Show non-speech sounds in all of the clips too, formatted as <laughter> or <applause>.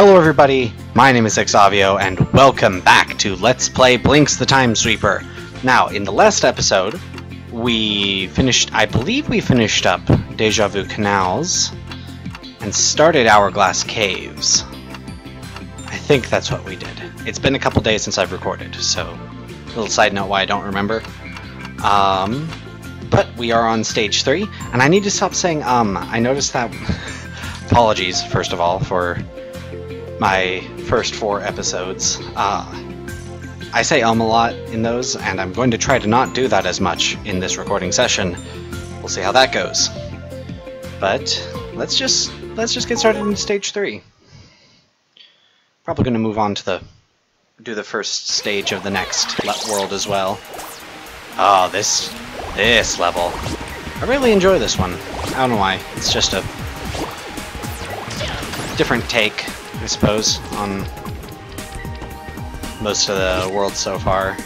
Hello everybody, my name is Hexaveo, and welcome back to Let's Play Blinx the Time Sweeper. Now, in the last episode, we finished, I believe we finished up Deja Vu Canals, and started Hourglass Caves. I think that's what we did. It's been a couple days since I've recorded, so little side note why I don't remember. Um, but we are on stage three, and I need to stop saying um. I noticed that. <laughs> apologies, first of all, for my first four episodes. Uh, I say um a lot in those, and I'm going to try to not do that as much in this recording session. We'll see how that goes. But let's just let's just get started in stage three. Probably going to move on to the do the first stage of the next world as well. Oh, this this level. I really enjoy this one. I don't know why. It's just a different take suppose, on most of the world so far.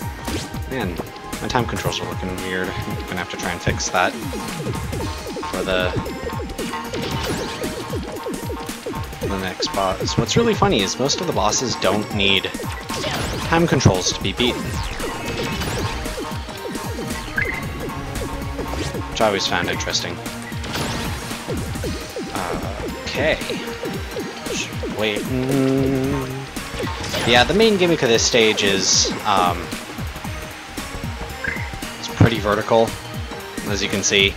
Man, my time controls are looking weird. I'm gonna have to try and fix that for the the next boss. What's really funny is most of the bosses don't need time controls to be beaten. Which I always found interesting. Uh, okay wait. Mm. Yeah, the main gimmick of this stage is um, it's pretty vertical, as you can see.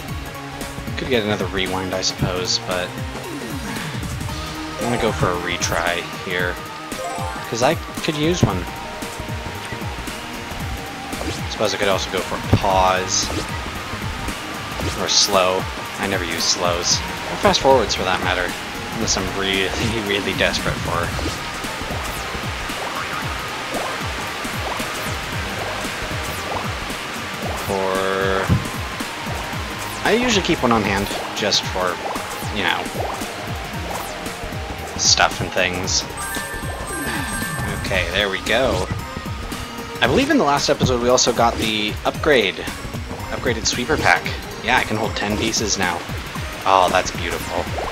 Could get another rewind, I suppose, but I'm gonna go for a retry here because I could use one. I suppose I could also go for pause or slow. I never use slows or fast forwards for that matter. Unless I'm really, really desperate for For... I usually keep one on hand, just for, you know, stuff and things. Okay, there we go. I believe in the last episode we also got the upgrade. Upgraded sweeper pack. Yeah, I can hold 10 pieces now. Oh, that's beautiful.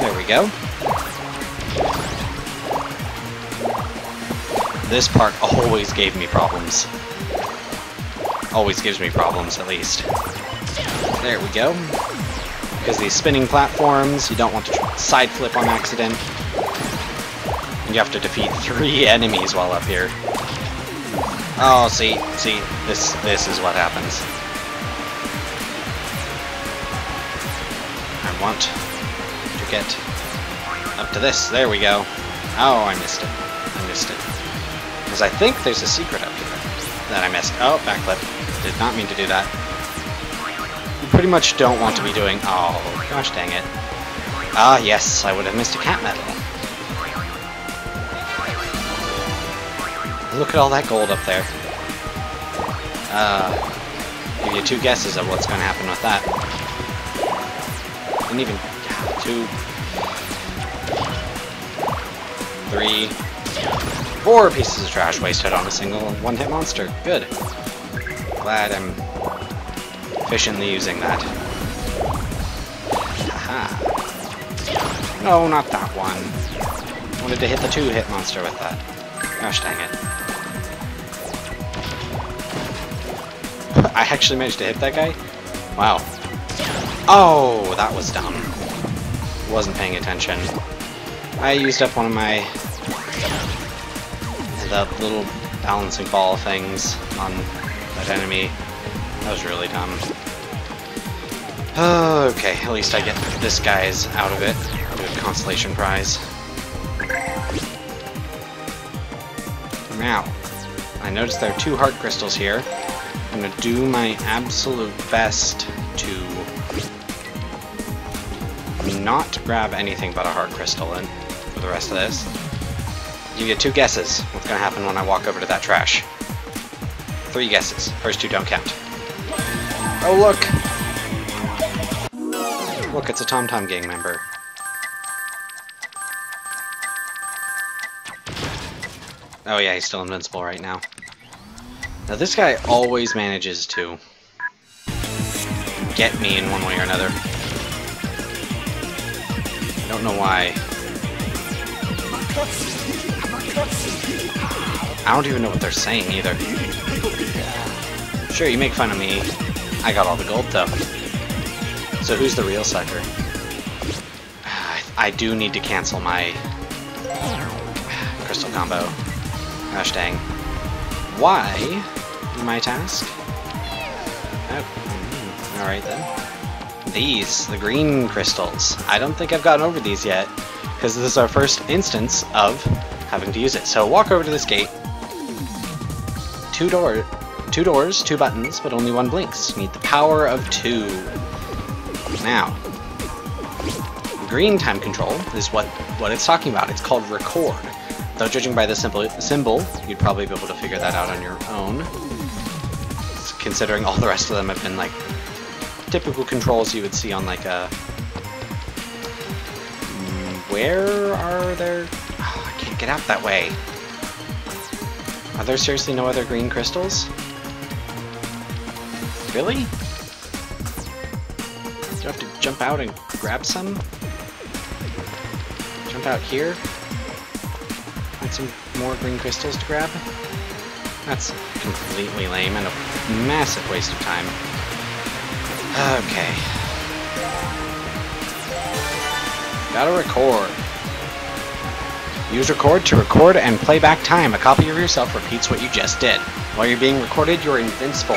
There we go. This part always gave me problems. Always gives me problems, at least. There we go. Because these spinning platforms, you don't want to side flip on accident. And you have to defeat three <laughs> enemies while up here. Oh, see, see, this, this is what happens. I want get up to this. There we go. Oh, I missed it. I missed it. Because I think there's a secret up here that I missed. Oh, backflip. Did not mean to do that. You pretty much don't want to be doing... Oh, gosh dang it. Ah, yes, I would have missed a cat medal. Look at all that gold up there. Uh, give you two guesses of what's going to happen with that. Didn't even two, three, four pieces of trash wasted on a single one-hit monster. Good. Glad I'm efficiently using that. Aha. No, not that one. Wanted to hit the two-hit monster with that. Gosh dang it. <laughs> I actually managed to hit that guy? Wow. Oh, that was dumb wasn't paying attention. I used up one of my the little balancing ball things on that enemy. That was really dumb. <sighs> Okay, at least I get this guy's out of it. Good consolation prize. Now, I noticed there are two heart crystals here. I'm gonna do my absolute best not grab anything but a heart crystal in for the rest of this. Give you get two guesses what's going to happen when I walk over to that trash. Three guesses. First two don't count. Oh, look! Look, it's a Tom Tom Gang member. Oh yeah, he's still invincible right now. Now this guy always manages to get me in one way or another. I don't know why. I don't even know what they're saying either. Sure, you make fun of me. I got all the gold though. So who's the real sucker? I do need to cancel my crystal combo. Gosh dang. Why? My task? Oh, hmm, alright then. These, the green crystals. I don't think I've gotten over these yet, because this is our first instance of having to use it. So walk over to this gate. Two door, two doors, two buttons, but only one Blinx. You need the power of two. Now, green time control is what, what it's talking about. It's called record. Though judging by the simple symbol, you'd probably be able to figure that out on your own. Considering all the rest of them have been like typical controls you would see on like a... Where are there... Oh, I can't get out that way. Are there seriously no other green crystals? Really? Do you have to jump out and grab some? Jump out here? Find some more green crystals to grab? That's completely lame and a massive waste of time. Okay. Gotta record. Use record to record and play back time. A copy of yourself repeats what you just did. While you're being recorded, you're invincible.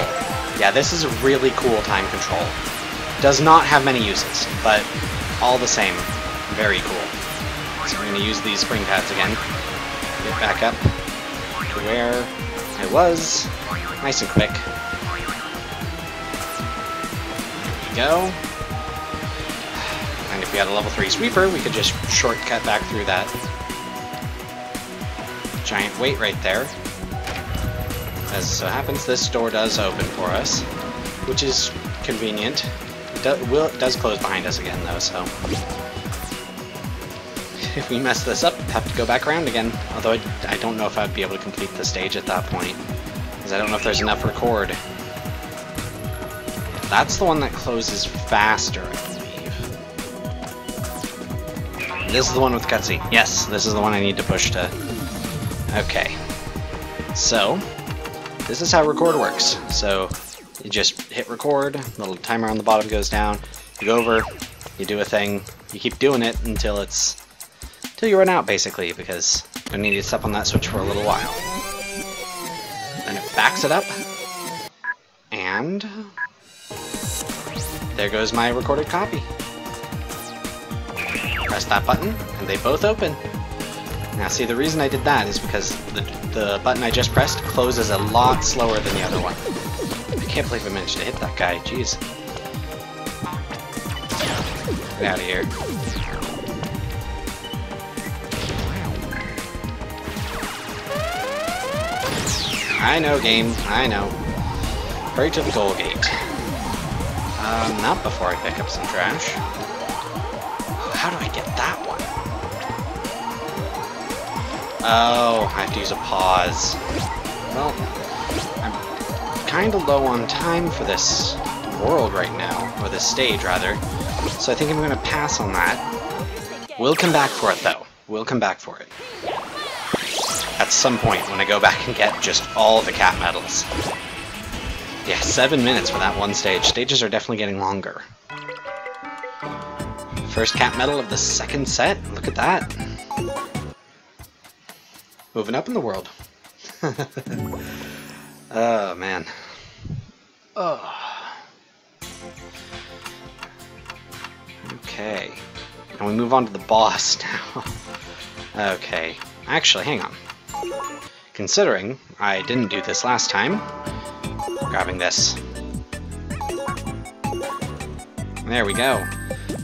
Yeah, this is a really cool time control. Does not have many uses, but all the same, very cool. So we're to use these spring pads again. Get back up to where I was. Nice and quick. Go. And if we had a level 3 sweeper, we could just shortcut back through that giant weight right there. As so happens, this door does open for us, which is convenient. It do, will, it does close behind us again, though, so <laughs> if we mess this up, have to go back around again. Although I, I don't know if I'd be able to complete the stage at that point. Because I don't know if there's enough record. That's the one that closes faster, I believe. This is the one with cutscene. Yes, this is the one I need to push to... Okay. So, this is how record works. So, you just hit record, little timer on the bottom goes down, you go over, you do a thing, you keep doing it until it's till you run out, basically, because I need to step on that switch for a little while. Then it backs it up, and there goes my recorded copy. Press that button, and they both open. Now see, the reason I did that is because the, the button I just pressed closes a lot slower than the other one. I can't believe I managed to hit that guy, jeez. Get out of here. I know, game. I know. Hurry to the goal gate. Um, not before I pick up some trash. How do I get that one? Oh, I have to use a pause. Well, I'm kind of low on time for this world right now, or this stage, rather. So I think I'm going to pass on that. We'll come back for it, though. We'll come back for it at some point when I go back and get just all the cat medals. Yeah, seven minutes for that one stage. Stages are definitely getting longer. First cat medal of the second set. Look at that. Moving up in the world. <laughs> oh, man. Oh. Okay. And we move on to the boss <laughs> now. okay. Actually, hang on. Considering I didn't do this last time, grabbing this. There we go.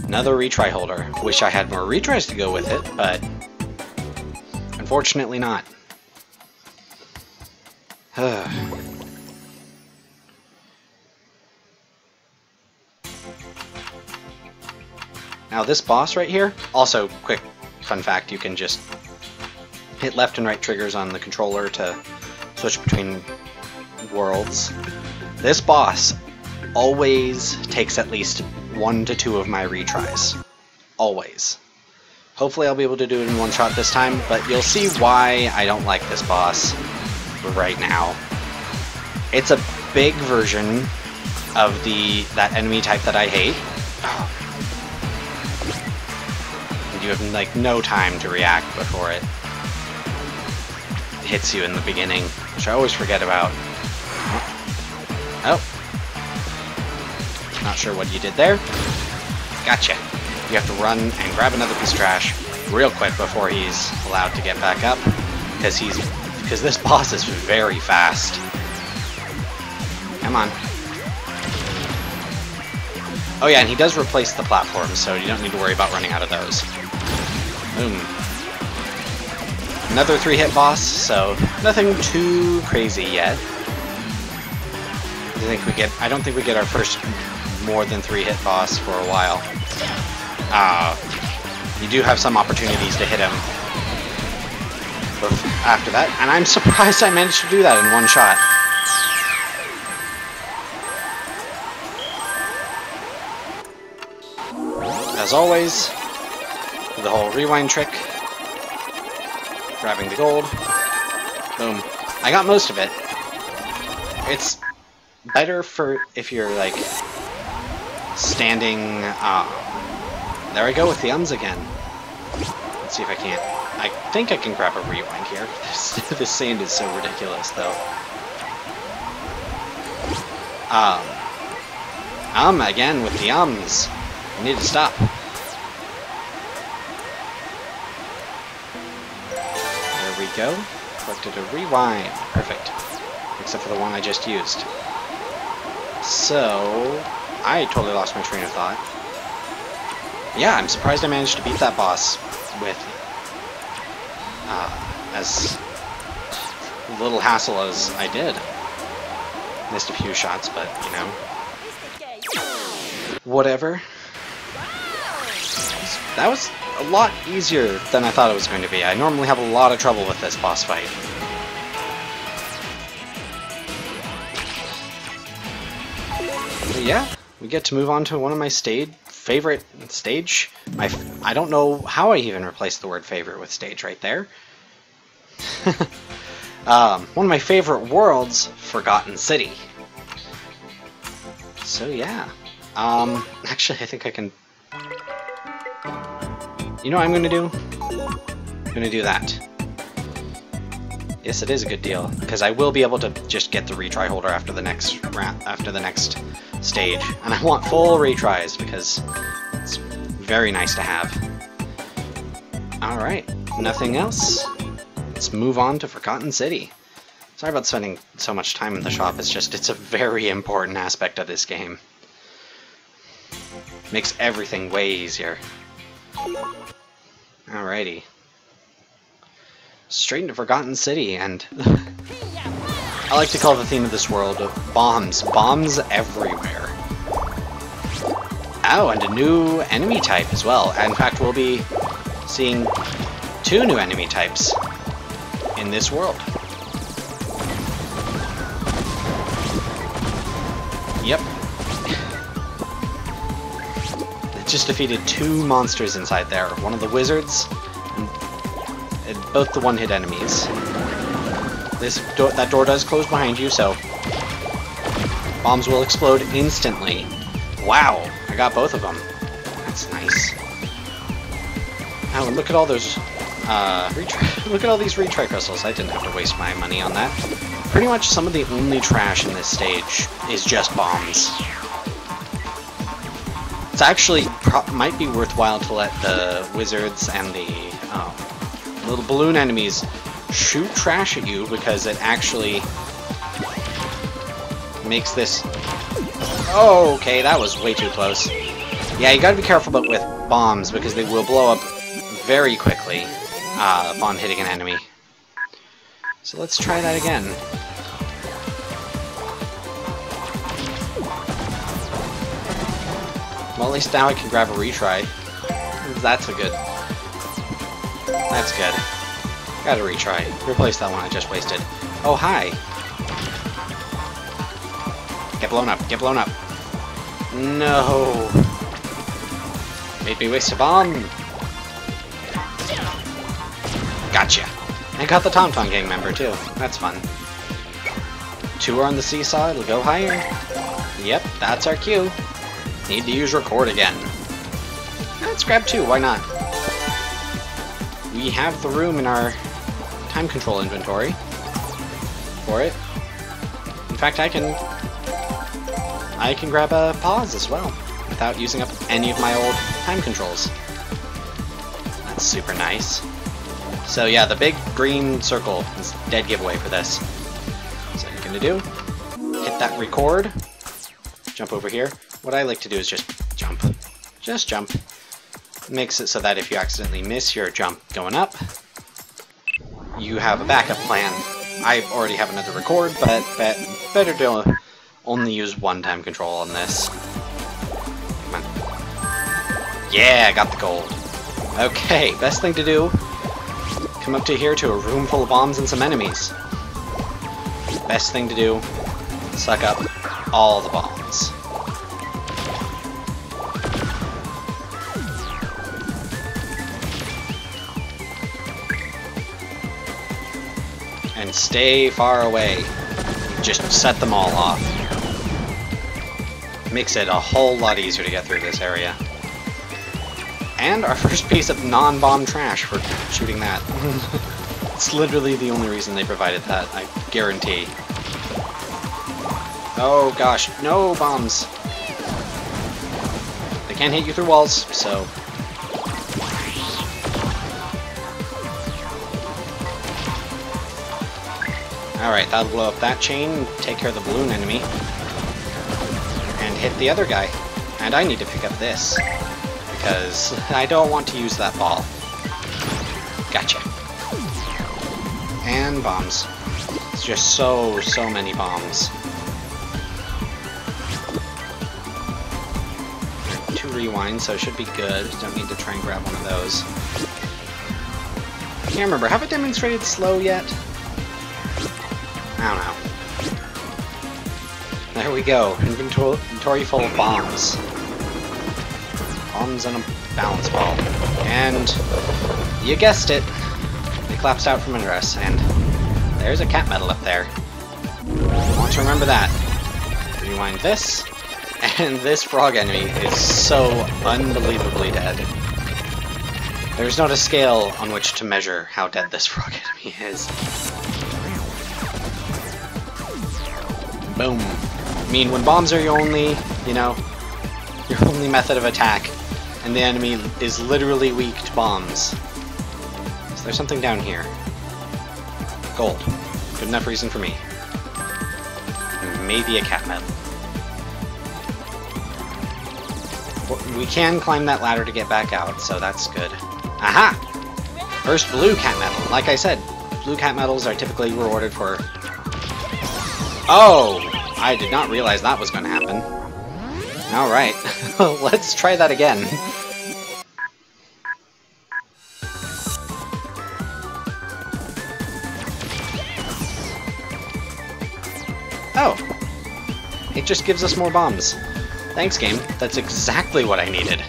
Another retry holder. Wish I had more retries to go with it, but unfortunately not. <sighs> now this boss right here, also quick fun fact, you can just hit left and right triggers on the controller to switch between worlds. This boss always takes at least one to two of my retries. Always. Hopefully I'll be able to do it in one shot this time, but you'll see why I don't like this boss right now. It's a big version of the that enemy type that I hate. You have like no time to react before it hits you in the beginning, which I always forget about. Oh. Not sure what you did there. Gotcha. You have to run and grab another piece of trash real quick before he's allowed to get back up, because he's because this <laughs> boss is very fast. Come on. Oh yeah, and he does replace the platforms, so you don't need to worry about running out of those. Boom. Another three-hit boss, so nothing too crazy yet. I think we get. I don't think we get our first more than three-hit boss for a while. Uh, you do have some opportunities to hit him after that, and I'm surprised I managed to do that in one shot. As always, the whole rewind trick, grabbing the gold, boom. I got most of it. It's better for if you're like standing. Uh, there I go with the ums again. Let's see if I can't. I think I can grab a rewind here. <laughs> This, sand is so ridiculous, though. Um, um again with the ums. I need to stop. There we go. Collected a rewind. Perfect. Except for the one I just used. So, I totally lost my train of thought. Yeah, I'm surprised I managed to beat that boss with uh, as little hassle as I did. Missed a few shots, but, you know. Whatever. That was a lot easier than I thought it was going to be. I normally have a lot of trouble with this boss fight. Yeah, we get to move on to one of my stage favorite stage. My I don't know how I even replaced the word favorite with stage right there. <laughs> um, one of my favorite worlds, Forgotten City. So yeah, um, actually I think I can. You know what I'm gonna do? I'm gonna do that. Yes, it is a good deal because I will be able to just get the retry holder after the next round, after the next stage, and I want full retries because it's very nice to have. Alright, nothing else? Let's move on to Forgotten City. Sorry about spending so much time in the shop, it's just, it's a very important aspect of this game. Makes everything way easier. Alrighty. Straight into Forgotten City, and <laughs> <laughs> I like to call the theme of this world bombs. Bombs everywhere. Oh, and a new enemy type as well. In fact, we'll be seeing two new enemy types in this world. Yep. It just defeated two monsters inside there. One of the wizards, and both the one-hit enemies. This do that door does close behind you, so bombs will explode instantly. Wow, I got both of them. That's nice. Oh, look at all those uh, <laughs> look at all these retry crystals. I didn't have to waste my money on that. Pretty much some of the only trash in this stage is just bombs. It's actually might be worthwhile to let the wizards and the um, little balloon enemies shoot trash at you because it actually makes this... Oh, okay, that was way too close. Yeah, you gotta be careful but with bombs because they will blow up very quickly uh, upon hitting an enemy. So let's try that again. Well, at least now I can grab a retry. That's a good... That's good. Gotta retry. Replace that one I just wasted. Oh, hi! Get blown up, get blown up. No! Made me waste a bomb! Gotcha. I got the Tom Tom Gang member too. That's fun. Two are on the seesaw, it'll go higher. Yep, that's our cue. Need to use record again. Let's grab two, why not? We have the room in our time control inventory for it. In fact, I can I can grab a pause as well without using up any of my old time controls. That's super nice. So yeah, the big green circle is dead giveaway for this. So you're gonna do, hit that record, jump over here. What I like to do is just jump. Just jump. Makes it so that if you accidentally miss your jump going up, you have a backup plan. I already have another record, but, but better to only use one time control on this. On. Yeah, I got the gold. Okay, best thing to do, come up to here to a room full of bombs and some enemies. Best thing to do, suck up all the bombs. Stay far away. Just set them all off. Makes it a whole lot easier to get through this area. And our <laughs> first piece of non-bomb trash for shooting that. <laughs> it's literally the only reason they provided that, I guarantee. Oh gosh, no bombs! They can't hit you through walls, so... Alright, that'll blow up that chain, take care of the balloon enemy, and hit the other guy. And I need to pick up this because <laughs> I don't want to use that ball. Gotcha. And bombs. It's just so, so many bombs. Two rewinds, so it should be good. Don't need to try and grab one of those. I can't remember, have I demonstrated slow yet? I don't know. There we go. Inventory full of bombs bombs and a balance ball. And you guessed it, they collapsed out from under us, and there's a cat medal up there. I want to remember that. Rewind this, <laughs> and this frog enemy is so unbelievably dead. There's not a scale on which to measure how dead this frog <laughs> enemy is. Boom. I mean, when bombs are your only, you know, <laughs> your only method of attack, and the enemy is literally weak to bombs. Is there something down here? Gold. Good enough reason for me. Maybe a cat medal. We can climb that ladder to get back out, so that's good. Aha! First blue cat medal. Like I said, blue cat medals are typically rewarded for... Oh! I did not realize that was to happen. Alright, <laughs> let's try that again. Oh! It just gives us more bombs. Thanks, game. That's exactly what I needed.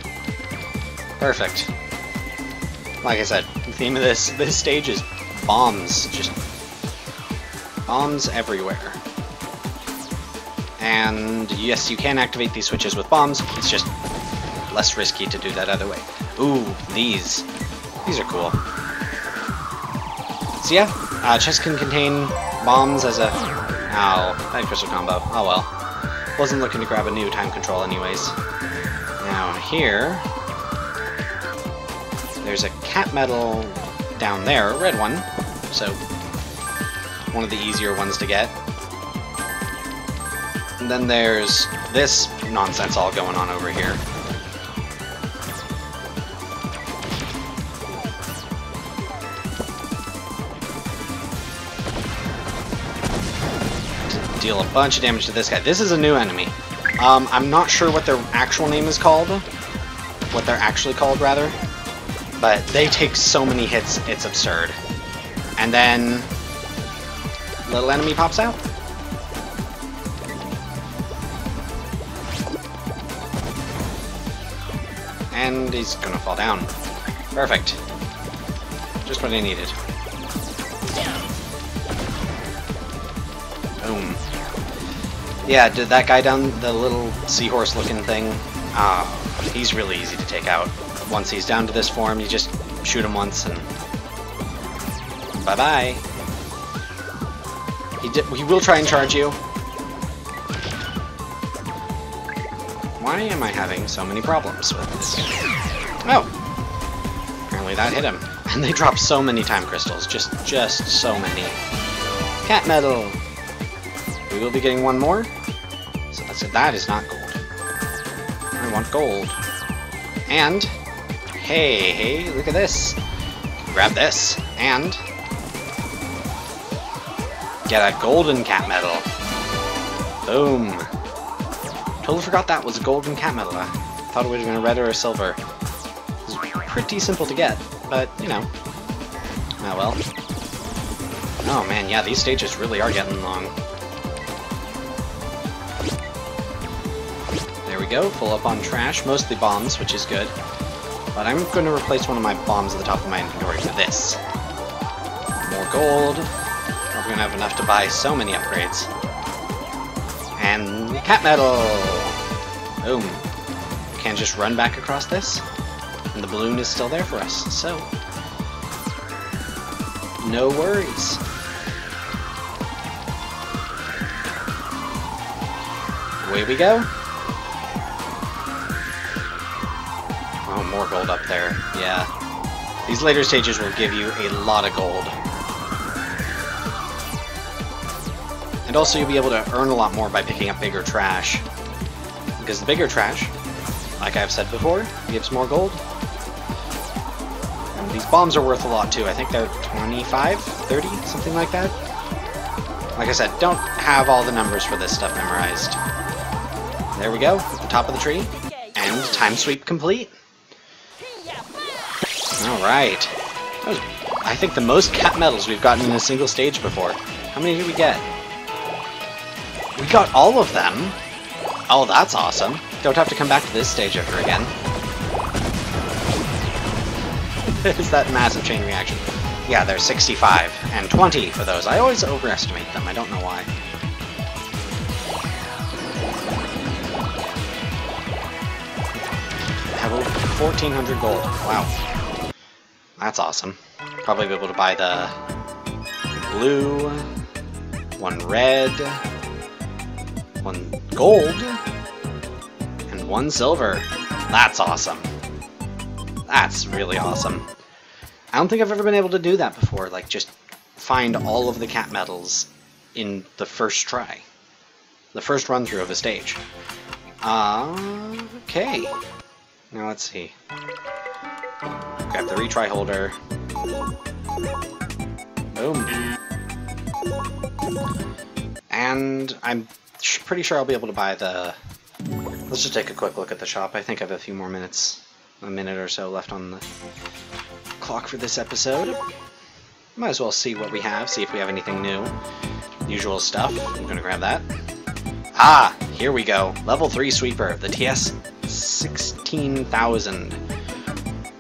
Perfect. Like I said, the theme of this this stage is bombs. Just bombs everywhere. And yes, you can activate these switches with bombs, it's just less risky to do that other way. Ooh, these. These are cool. So yeah, uh, chest can contain bombs as a... Ow, that crystal combo. Oh well. Wasn't looking to grab a new time control anyways. Now here... There's a cat medal down there, a red one, so one of the easier ones to get. And then there's this nonsense all going on over here. Deal a bunch of damage to this guy. This is a new enemy. Um, I'm not sure what their actual name is called. What they're actually called, rather. But they take so many hits, it's absurd. And then... Little enemy pops out. And he's gonna fall down. Perfect. Just what I needed. Boom. Yeah, did that guy down, the little seahorse-looking thing, uh, he's really easy to take out. Once he's down to this form, you just shoot him once and... Bye-bye! He, he will try and charge you, Why am I having so many problems with this? Oh! Apparently that hit him. <laughs> And they drop so many time crystals. Just, just so many. Cat medal! We will be getting one more. So that's it. That is not gold. I want gold. And, hey, hey, look at this. Grab this. And, get a golden cat medal. Boom. Totally forgot that was a golden cat medal. I thought it would have been a red or a silver. It's pretty simple to get, but, you know. Ah, well. Oh man, yeah, these stages really are getting long. There we go, full up on trash, mostly bombs, which is good. But I'm going to replace one of my bombs at the top of my inventory for this. More gold. We're going to have enough to buy so many upgrades. And cat medal! Boom. Can't just run back across this. And the balloon is still there for us, so... No worries. Away we go. Oh, more gold up there. Yeah. These later stages will give you a lot of gold. And also you'll be able to earn a lot more by picking up bigger trash. Because the bigger trash, like I've said before, gives more gold. And these bombs are worth a lot too. I think they're 25, 30, something like that. Like I said, don't have all the numbers for this stuff memorized. There we go, at the top of the tree. And time sweep complete. Alright. I think the most cat medals we've gotten in a single stage before. How many did we get? We got all of them! Oh, that's awesome. Don't have to come back to this stage ever again. <laughs> Is that massive chain reaction? Yeah, there's 65, and 20 for those. I always overestimate them, I don't know why. Have 1400 gold. Wow. That's awesome. Probably be able to buy the blue, one red, one gold, and one silver. That's awesome. That's really awesome. I don't think I've ever been able to do that before, like just find all of the cat medals in the first try. The first run through of a stage. Uh, okay. Now let's see. Grab the retry holder. Boom. And I'm pretty sure I'll be able to buy the... Let's just take a quick look at the shop. I think I have a few more minutes, a minute or so left on the clock for this episode. Might as well see what we have, see if we have anything new. Usual stuff. I'm gonna grab that. Ah, here we go. Level 3 sweeper, the TS 16000.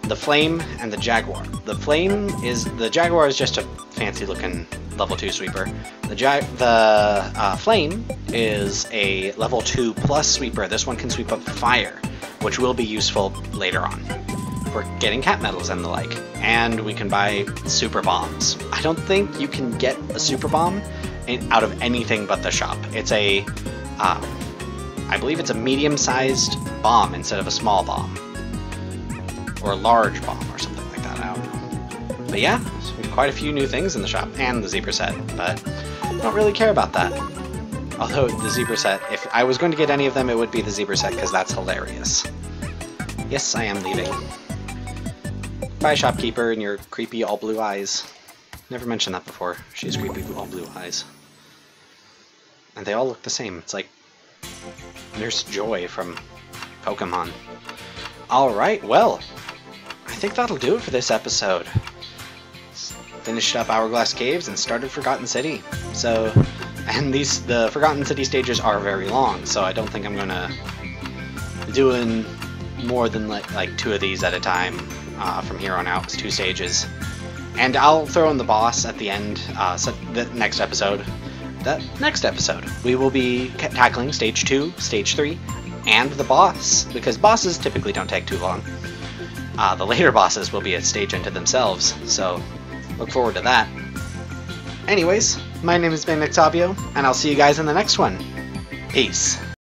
The Flame and the Jaguar. The Flame is... The Jaguar is just a fancy looking level 2 sweeper. The, ja the uh, Flame is a level 2 plus sweeper. This one can sweep up fire, which will be useful later on for getting cat medals and the like. And we can buy super bombs. I don't think you can get a super bomb out of anything but the shop. It's a, uh, I believe it's a medium-sized bomb instead of a small bomb. Or large bomb or something like that, know. But yeah, quite a few new things in the shop, and the zebra set, but I don't really care about that. Although the zebra set, if I was going to get any of them, it would be the zebra set, because that's hilarious. Yes, I am leaving. Bye, shopkeeper, and your creepy all blue eyes. Never mentioned that before. She has creepy all blue eyes. And they all look the same. It's like Nurse Joy from Pokemon. Alright, well, think that'll do it for this episode. Finished up Hourglass Caves and started Forgotten City. So, <laughs> and these, the Forgotten City stages are very long, so I don't think I'm gonna doing more than like, like two of these at a time uh, from here on out. It's two stages. And I'll throw in the boss at the end, uh, so the next episode. the next episode. We will be tackling stage two, stage three, and the boss, because bosses typically don't take too long. Uh, the later bosses will be a stage unto themselves, so look forward to that. Anyways, my name has been Hexaveo, and I'll see you guys in the next one. Peace.